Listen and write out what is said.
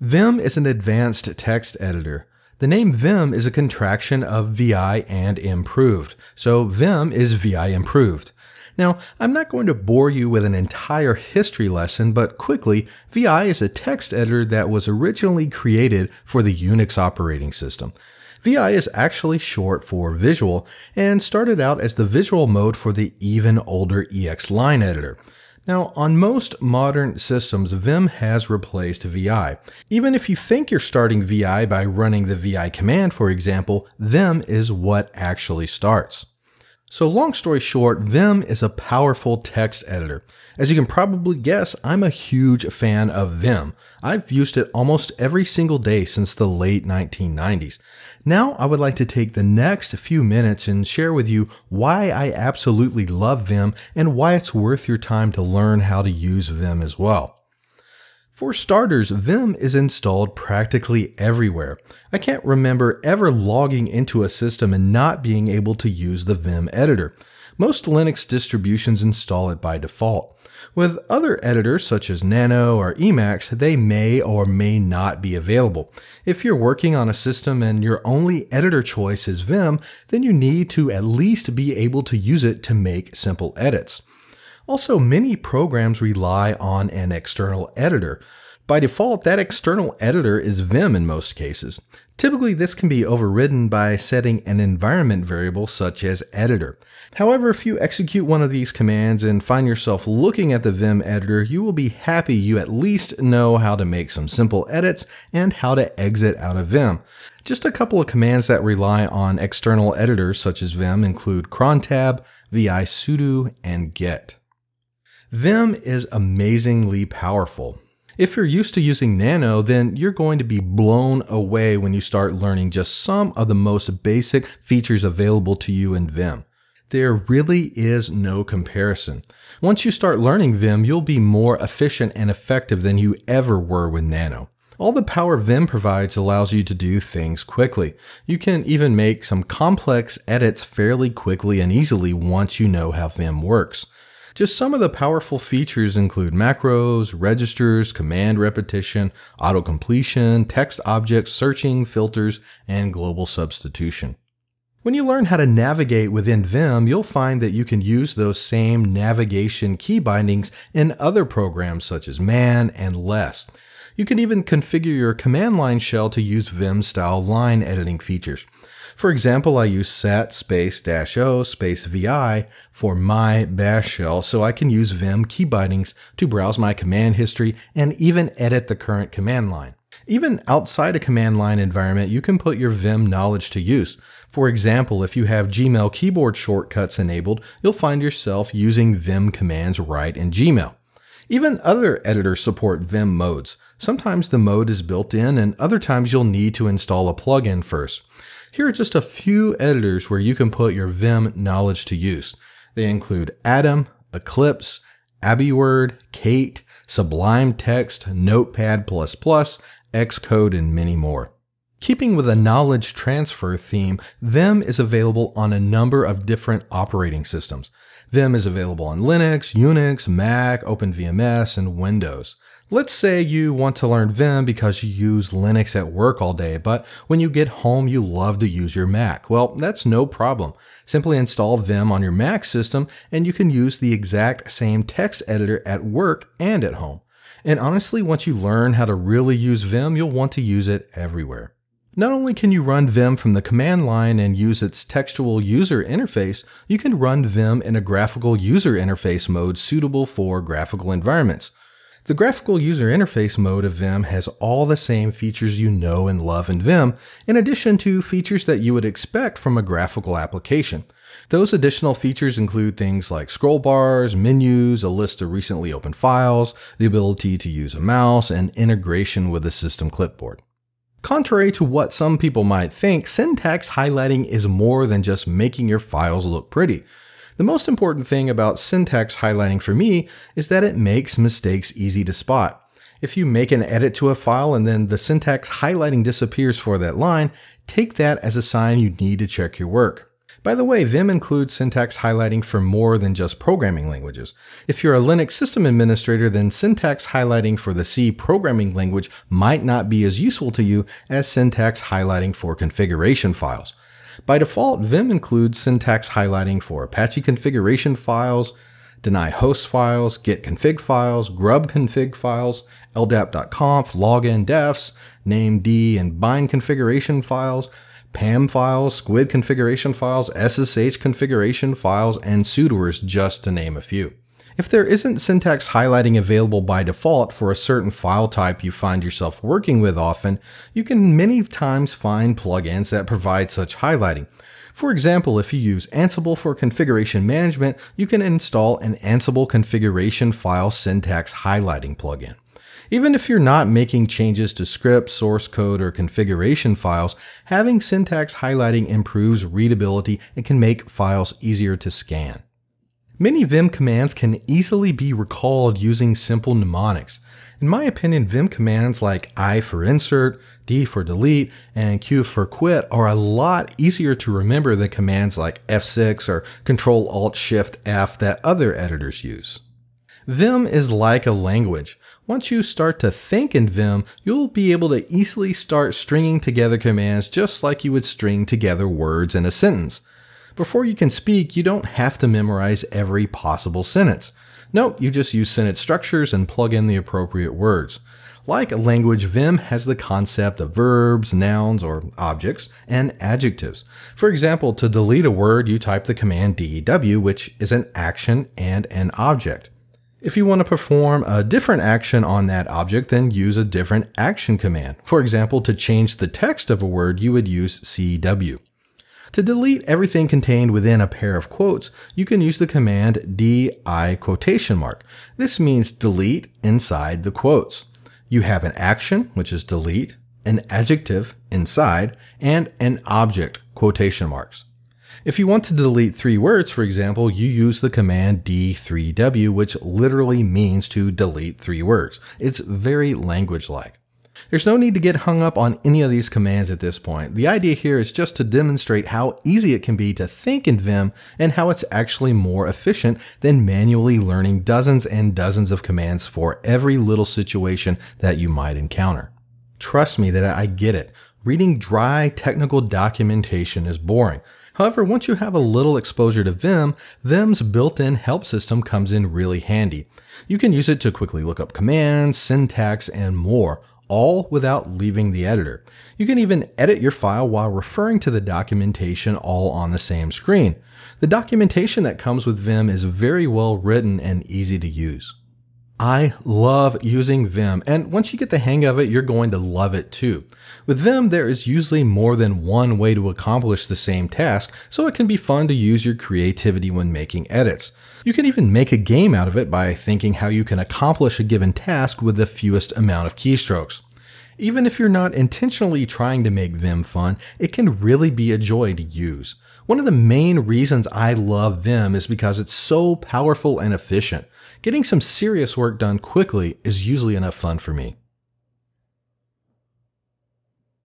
Vim is an advanced text editor. The name Vim is a contraction of VI and improved, so Vim is VI improved. Now, I'm not going to bore you with an entire history lesson, but quickly, VI is a text editor that was originally created for the Unix operating system. VI is actually short for visual and started out as the visual mode for the even older EX line editor. Now, on most modern systems, Vim has replaced VI. Even if you think you're starting VI by running the VI command, for example, Vim is what actually starts. So long story short, Vim is a powerful text editor. As you can probably guess, I'm a huge fan of Vim. I've used it almost every single day since the late 1990s. Now I would like to take the next few minutes and share with you why I absolutely love Vim and why it's worth your time to learn how to use Vim as well. For starters, Vim is installed practically everywhere. I can't remember ever logging into a system and not being able to use the Vim editor. Most Linux distributions install it by default. With other editors such as Nano or Emacs, they may or may not be available. If you're working on a system and your only editor choice is Vim, then you need to at least be able to use it to make simple edits. Also, many programs rely on an external editor. By default, that external editor is Vim in most cases. Typically, this can be overridden by setting an environment variable such as editor. However, if you execute one of these commands and find yourself looking at the Vim editor, you will be happy you at least know how to make some simple edits and how to exit out of Vim. Just a couple of commands that rely on external editors such as Vim include crontab, visudo, and git. Vim is amazingly powerful. If you're used to using Nano, then you're going to be blown away when you start learning just some of the most basic features available to you in Vim. There really is no comparison. Once you start learning Vim, you'll be more efficient and effective than you ever were with Nano. All the power Vim provides allows you to do things quickly. You can even make some complex edits fairly quickly and easily once you know how Vim works. Just some of the powerful features include macros, registers, command repetition, auto completion, text objects, searching, filters, and global substitution. When you learn how to navigate within Vim, you'll find that you can use those same navigation key bindings in other programs such as man and less. You can even configure your command line shell to use Vim style line editing features. For example, I use set space dash o space vi for my bash shell so I can use vim key bindings to browse my command history and even edit the current command line. Even outside a command line environment, you can put your Vim knowledge to use. For example, if you have Gmail keyboard shortcuts enabled, you'll find yourself using Vim commands right in Gmail. Even other editors support Vim modes. Sometimes the mode is built in, and other times you'll need to install a plugin first. Here are just a few editors where you can put your Vim knowledge to use. They include Atom, Eclipse, AbiWord, Kate, Sublime Text, Notepad++, Xcode, and many more. Keeping with a knowledge transfer theme, Vim is available on a number of different operating systems. Vim is available on Linux, Unix, Mac, OpenVMS, and Windows. Let's say you want to learn Vim because you use Linux at work all day, but when you get home, you love to use your Mac. Well, that's no problem. Simply install Vim on your Mac system and you can use the exact same text editor at work and at home. And honestly, once you learn how to really use Vim, you'll want to use it everywhere. Not only can you run Vim from the command line and use its textual user interface, you can run Vim in a graphical user interface mode suitable for graphical environments. The graphical user interface mode of Vim has all the same features you know and love in Vim, in addition to features that you would expect from a graphical application. Those additional features include things like scroll bars, menus, a list of recently opened files, the ability to use a mouse, and integration with the system clipboard. Contrary to what some people might think, syntax highlighting is more than just making your files look pretty. The most important thing about syntax highlighting for me is that it makes mistakes easy to spot. If you make an edit to a file and then the syntax highlighting disappears for that line, take that as a sign you need to check your work. By the way, Vim includes syntax highlighting for more than just programming languages. If you're a Linux system administrator, then syntax highlighting for the C programming language might not be as useful to you as syntax highlighting for configuration files. By default, Vim includes syntax highlighting for Apache configuration files, deny host files, git config files, grub config files, ldap.conf, login defs, named and bind configuration files, PAM files, Squid configuration files, SSH configuration files, and sudoers, just to name a few. If there isn't syntax highlighting available by default for a certain file type you find yourself working with often, you can many times find plugins that provide such highlighting. For example, if you use Ansible for configuration management, you can install an Ansible configuration file syntax highlighting plugin. Even if you're not making changes to script, source code, or configuration files, having syntax highlighting improves readability and can make files easier to scan. Many Vim commands can easily be recalled using simple mnemonics. In my opinion, Vim commands like I for insert, D for delete, and Q for quit are a lot easier to remember than commands like F6 or Control Alt Shift F that other editors use. Vim is like a language. Once you start to think in Vim, you'll be able to easily start stringing together commands just like you would string together words in a sentence. Before you can speak, you don't have to memorize every possible sentence. No, you just use sentence structures and plug in the appropriate words. Like a language, Vim has the concept of verbs, nouns, or objects, and adjectives. For example, to delete a word, you type the command DW, which is an action and an object. If you want to perform a different action on that object, then use a different action command. For example, to change the text of a word, you would use CW. To delete everything contained within a pair of quotes, you can use the command DI quotation mark. This means delete inside the quotes. You have an action, which is delete, an adjective inside, and an object, quotation marks. If you want to delete three words, for example, you use the command D3W, which literally means to delete three words. It's very language-like. There's no need to get hung up on any of these commands at this point. The idea here is just to demonstrate how easy it can be to think in Vim and how it's actually more efficient than manually learning dozens and dozens of commands for every little situation that you might encounter. Trust me that I get it. Reading dry technical documentation is boring. However, once you have a little exposure to Vim, Vim's built-in help system comes in really handy. You can use it to quickly look up commands, syntax, and more, all without leaving the editor. You can even edit your file while referring to the documentation all on the same screen. The documentation that comes with Vim is very well written and easy to use. I love using Vim, and once you get the hang of it, you're going to love it too. With Vim, there is usually more than one way to accomplish the same task, so it can be fun to use your creativity when making edits. You can even make a game out of it by thinking how you can accomplish a given task with the fewest amount of keystrokes. Even if you're not intentionally trying to make Vim fun, it can really be a joy to use. One of the main reasons I love Vim is because it's so powerful and efficient. Getting some serious work done quickly is usually enough fun for me.